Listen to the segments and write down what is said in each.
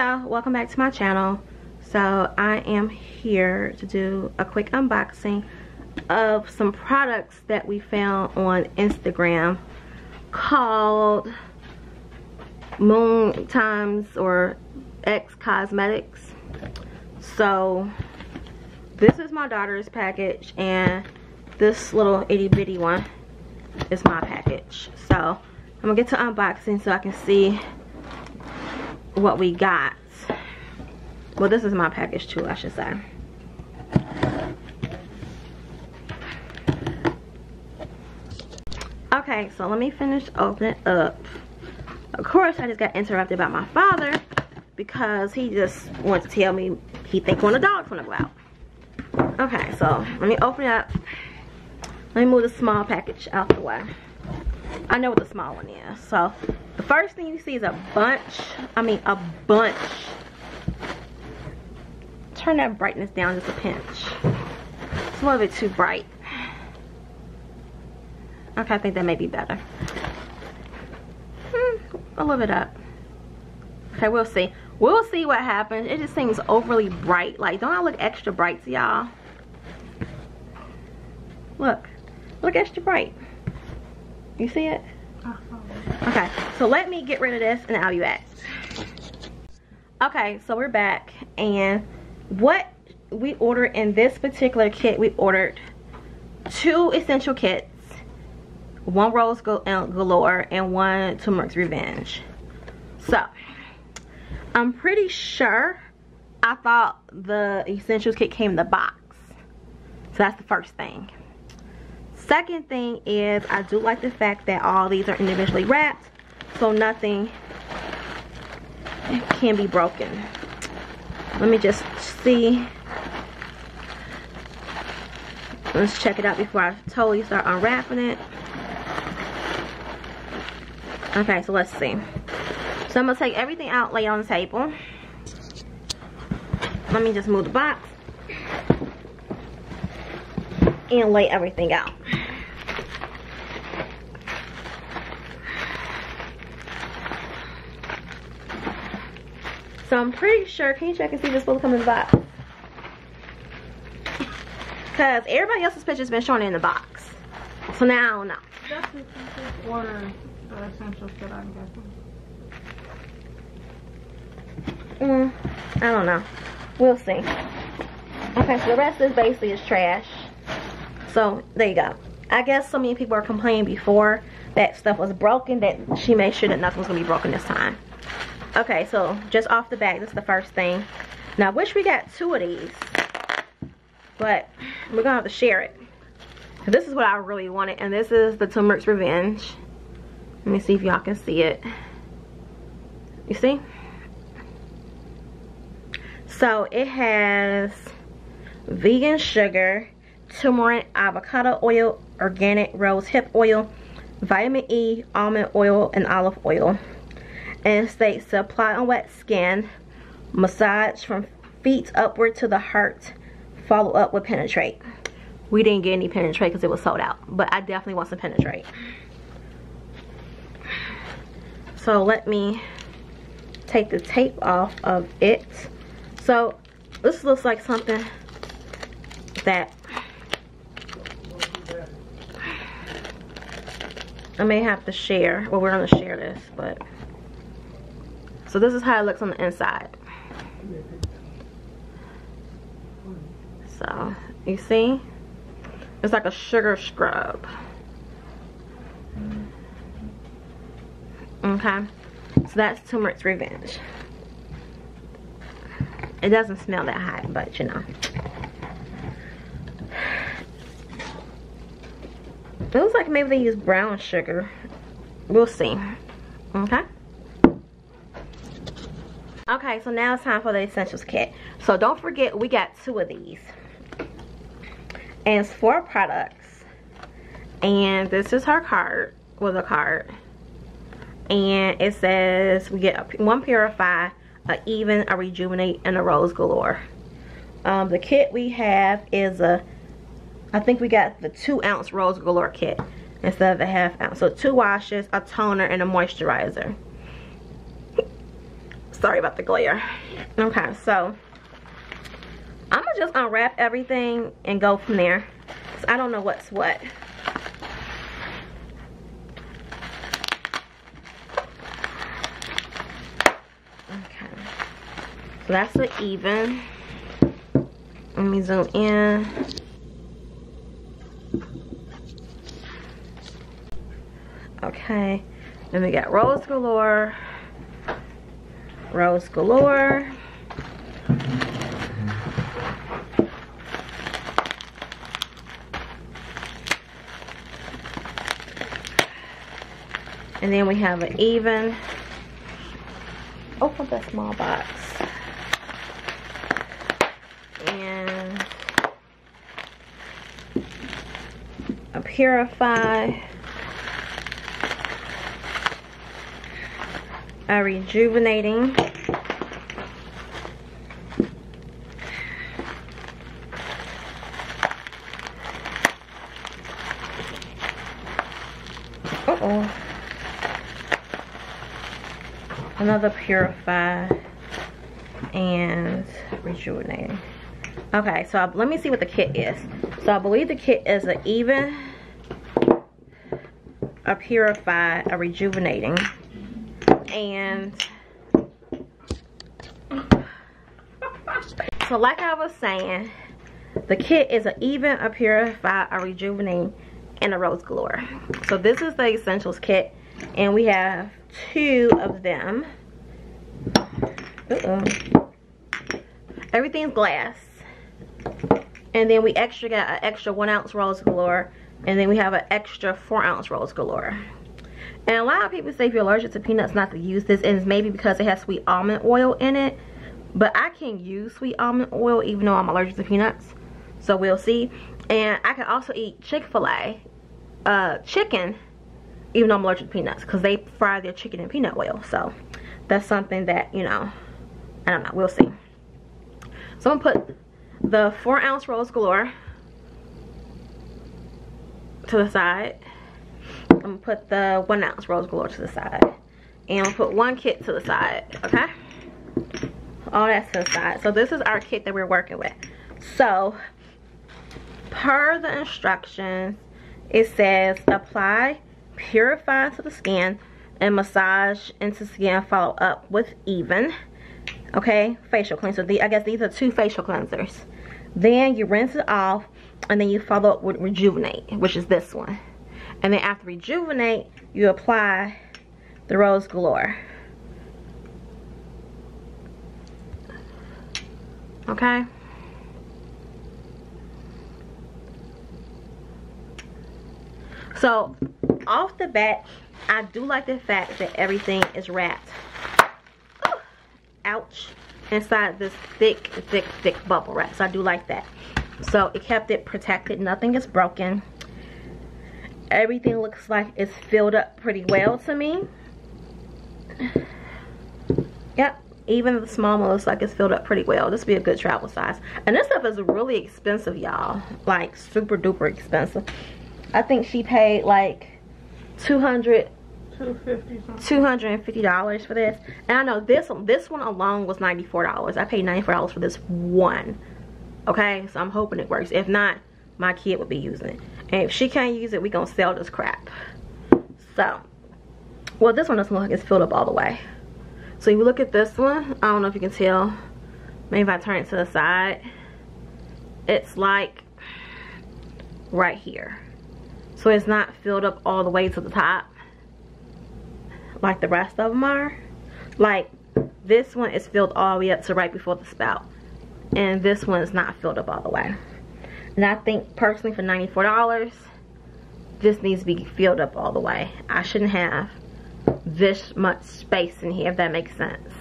y'all. Welcome back to my channel. So i am here to do a quick unboxing of some products that we found on instagram called moon times or x cosmetics. So this is my daughter's package and this little itty bitty one is my package. So i'm gonna get to unboxing so i can see what we got. Well, this is my package too, I should say. Okay, so let me finish opening up. Of course, I just got interrupted by my father because he just wants to tell me he think one of the dogs want to go out. Okay, so let me open it up. Let me move the small package out the way. I know what the small one is. So the first thing you see is a bunch, I mean a bunch. Turn that brightness down just a pinch. It's a little bit too bright. Okay, I think that may be better. Hmm, a little bit up. Okay, we'll see. We'll see what happens. It just seems overly bright. Like, don't I look extra bright to y'all? Look. Look extra bright. You see it? Okay, so let me get rid of this and I'll be back. Okay, so we're back and what we ordered in this particular kit, we ordered two essential kits, one Rose uh, Galore and one Turmeric's Revenge. So, I'm pretty sure I thought the essentials kit came in the box. So that's the first thing. Second thing is I do like the fact that all these are individually wrapped so nothing can be broken. Let me just see. Let's check it out before I totally start unwrapping it. Okay, so let's see. So I'm to take everything out, lay on the table. Let me just move the box. And lay everything out. So I'm pretty sure, can you check and see if it's supposed to come in the box? Because everybody else's picture's been shown in the box. So now no. don't know. That's order the essentials that I'm guessing. Mm, I don't know. We'll see. Okay, so the rest is basically is trash. So there you go. I guess so many people are complaining before that stuff was broken that she made sure that nothing was gonna be broken this time. Okay, so just off the back, that's the first thing. Now, I wish we got two of these, but we're gonna have to share it. This is what I really wanted, and this is the Turmeric's Revenge. Let me see if y'all can see it. You see? So it has vegan sugar, turmeric, avocado oil, organic rose hip oil, vitamin E, almond oil, and olive oil and states to apply on wet skin, massage from feet upward to the heart, follow up with penetrate. We didn't get any penetrate because it was sold out, but I definitely want some penetrate. So let me take the tape off of it. So this looks like something that I may have to share. Well, we're to share this, but so this is how it looks on the inside. So, you see? It's like a sugar scrub. Okay. So that's Turmeric's Revenge. It doesn't smell that hot, but you know. It looks like maybe they use brown sugar. We'll see. Okay. Okay, so now it's time for the essentials kit. So don't forget, we got two of these. And it's four products. And this is her card, with a card. And it says we get one Purify, a Even, a Rejuvenate, and a Rose Galore. Um, the kit we have is a, I think we got the two ounce Rose Galore kit instead of the half ounce. So two washes, a toner, and a moisturizer. Sorry about the glare. Okay, so I'm gonna just unwrap everything and go from there. I don't know what's what. Okay, so that's the even. Let me zoom in. Okay, then we got Rose Galore, Rose Galore. And then we have an even. Open the small box. And a Purify. A Rejuvenating. Uh-oh. Another Purify and Rejuvenating. Okay, so I, let me see what the kit is. So I believe the kit is an even, a Purify, a Rejuvenating, and so like I was saying, the kit is an even, a Purify, a Rejuvenating, and a Rose Galore. So this is the Essentials kit, and we have two of them. Uh -oh. Everything's glass. And then we extra got an extra one ounce Rose Galore. And then we have an extra four ounce Rose Galore. And a lot of people say if you're allergic to peanuts not to use this. And it's maybe because it has sweet almond oil in it. But I can use sweet almond oil even though I'm allergic to peanuts. So we'll see. And I can also eat Chick-fil-A uh, chicken even though I'm allergic to peanuts because they fry their chicken in peanut oil. So that's something that, you know, I don't know. We'll see. So I'm going to put the 4 ounce Rose Galore to the side. I'm to put the 1 ounce Rose Galore to the side. And I'll put one kit to the side, okay? All that's to the side. So this is our kit that we're working with. So, per the instructions, it says apply purify to the skin and massage into skin follow up with even okay facial cleanser the, i guess these are two facial cleansers then you rinse it off and then you follow up with rejuvenate which is this one and then after rejuvenate you apply the rose galore okay so off the bat, I do like the fact that everything is wrapped. Ooh, ouch. Inside this thick, thick, thick bubble wrap. So I do like that. So it kept it protected. Nothing is broken. Everything looks like it's filled up pretty well to me. Yep. Even the small one looks like it's filled up pretty well. This would be a good travel size. And this stuff is really expensive, y'all. Like, super duper expensive. I think she paid like 200 $250 for this. And I know this this one alone was $94. I paid $94 for this one. Okay, so I'm hoping it works. If not, my kid would be using it. And if she can't use it, we gonna sell this crap. So, well, this one doesn't look like it's filled up all the way. So if you look at this one, I don't know if you can tell. Maybe if I turn it to the side. It's like right here so it's not filled up all the way to the top like the rest of them are like this one is filled all the way up to right before the spout and this one is not filled up all the way and I think personally for $94 this needs to be filled up all the way I shouldn't have this much space in here if that makes sense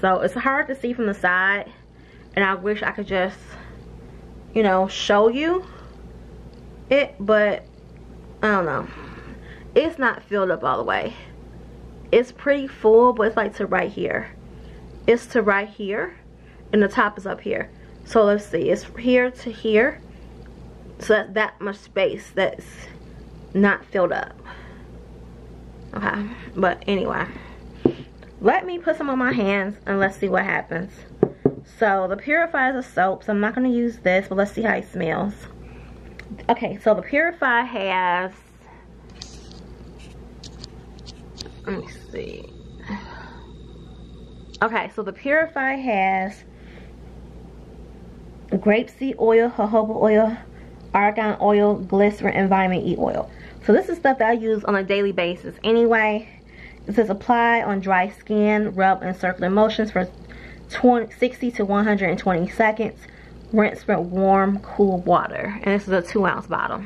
so it's hard to see from the side and I wish I could just you know show you it, but I don't know. It's not filled up all the way. It's pretty full, but it's like to right here. It's to right here, and the top is up here. So let's see, it's here to here. So that's that much space that's not filled up. Okay, but anyway. let me put some on my hands and let's see what happens. So the Purify is a soap, so I'm not going to use this, but let's see how it smells. Okay, so the Purify has, let me see. Okay, so the Purify has grapeseed oil, jojoba oil, argan oil, glycerin, and vitamin E oil. So this is stuff that I use on a daily basis anyway. It says apply on dry skin, rub in circular motions for 20, 60 to 120 seconds. Rinse with warm, cool water. And this is a two ounce bottle.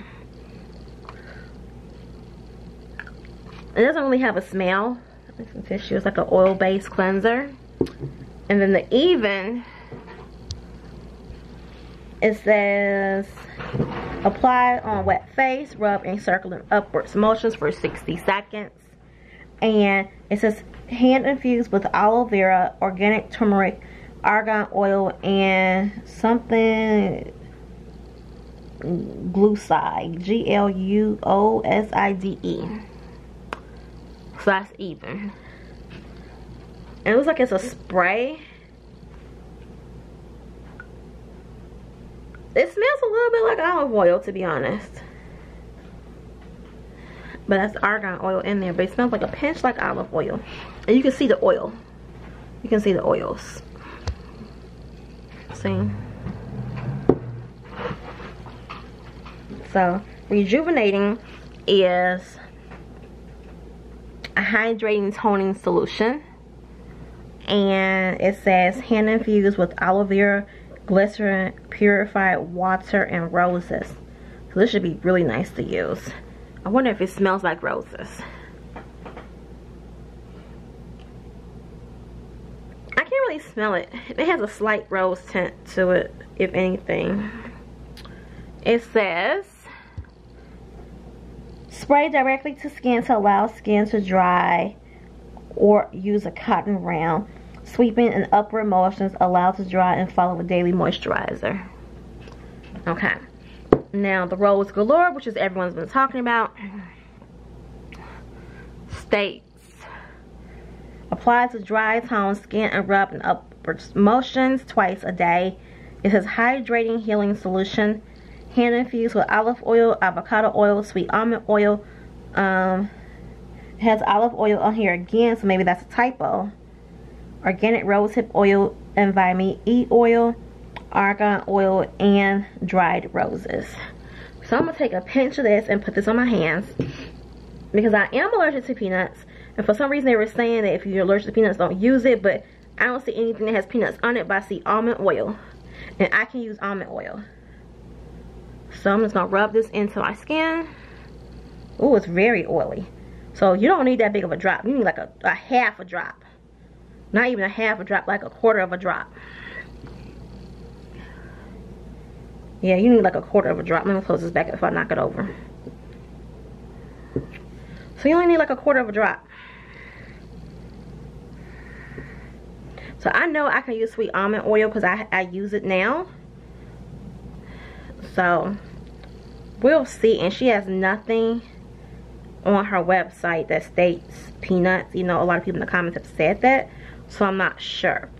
It doesn't really have a smell. Some tissue. It's like an oil-based cleanser. And then the Even, it says apply on wet face, rub in circular upwards motions for 60 seconds. And it says hand infused with aloe vera, organic turmeric, argan oil, and something glucide. G L U O S I D E. So that's even. It looks like it's a spray. It smells a little bit like olive oil, to be honest. But that's argan oil in there. But it smells like a pinch like olive oil. And you can see the oil. You can see the oils. See? So, rejuvenating is a hydrating toning solution. And it says hand infused with aloe vera, glycerin, purified water, and roses. So this should be really nice to use. I wonder if it smells like roses. I can't really smell it. It has a slight rose tint to it, if anything. It says, spray directly to skin to allow skin to dry or use a cotton round. Sweeping and upward motions allow to dry and follow with daily moisturizer. Okay. Now the Rose Galore, which is everyone's been talking about, states apply to dry tone skin and rub in upward motions twice a day. It says hydrating healing solution, hand infused with olive oil, avocado oil, sweet almond oil. Um, it has olive oil on here again, so maybe that's a typo. Organic rosehip oil and vitamin E oil argan oil, and dried roses. So I'm to take a pinch of this and put this on my hands because I am allergic to peanuts. And for some reason they were saying that if you're allergic to peanuts, don't use it. But I don't see anything that has peanuts on it, but I see almond oil. And I can use almond oil. So I'm just to rub this into my skin. Oh, it's very oily. So you don't need that big of a drop. You need like a, a half a drop. Not even a half a drop, like a quarter of a drop. Yeah, you need like a quarter of a drop. Let me close this back if I knock it over. So you only need like a quarter of a drop. So I know I can use sweet almond oil because I, I use it now. So we'll see. And she has nothing on her website that states peanuts. You know, a lot of people in the comments have said that. So I'm not sure.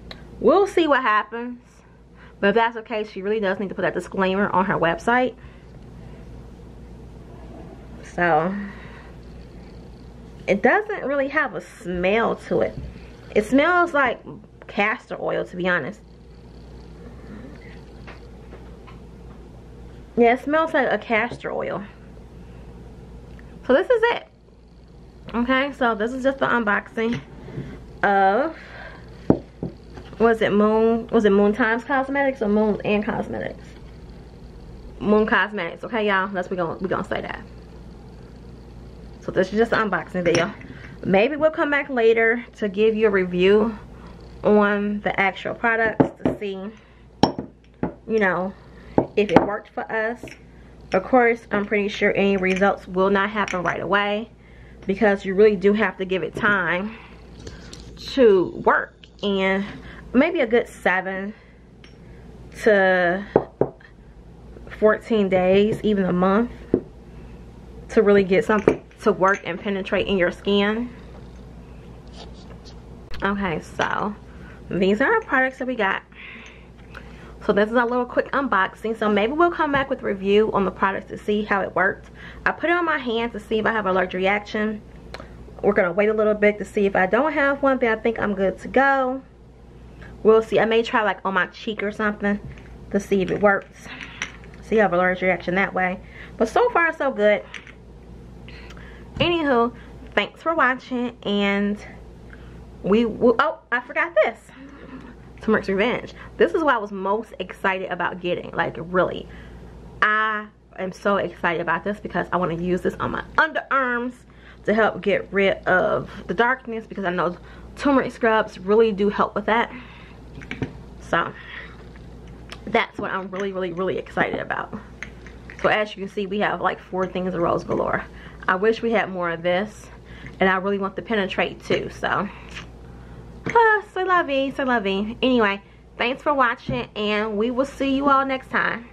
We'll see what happens. But if that's case, she really does need to put that disclaimer on her website. So, it doesn't really have a smell to it. It smells like castor oil, to be honest. Yeah, it smells like a castor oil. So this is it. Okay, so this is just the unboxing of was it Moon, was it Moon Times Cosmetics or Moon and Cosmetics? Moon Cosmetics, okay y'all? That's we gonna we gonna say that. So this is just an unboxing video. Maybe we'll come back later to give you a review on the actual products to see, you know, if it worked for us. Of course, I'm pretty sure any results will not happen right away because you really do have to give it time to work. And maybe a good seven to 14 days, even a month to really get something to work and penetrate in your skin. Okay, so these are our products that we got. So this is a little quick unboxing. So maybe we'll come back with review on the products to see how it worked. I put it on my hand to see if I have a large reaction. We're going to wait a little bit to see if I don't have one. Then I think I'm good to go. We'll see. I may try like on my cheek or something to see if it works. See an allergic reaction that way. But so far so good. Anywho, thanks for watching and we will, oh, I forgot this. Turmeric's Revenge. This is what I was most excited about getting. Like, really. I am so excited about this because I want to use this on my underarms to help get rid of the darkness because I know turmeric scrubs really do help with that. So, that's what I'm really, really, really excited about. So as you can see, we have like four things of rose galore. I wish we had more of this. And I really want to penetrate too, so Ah, so lovey, so lovey. Anyway, thanks for watching and we will see you all next time.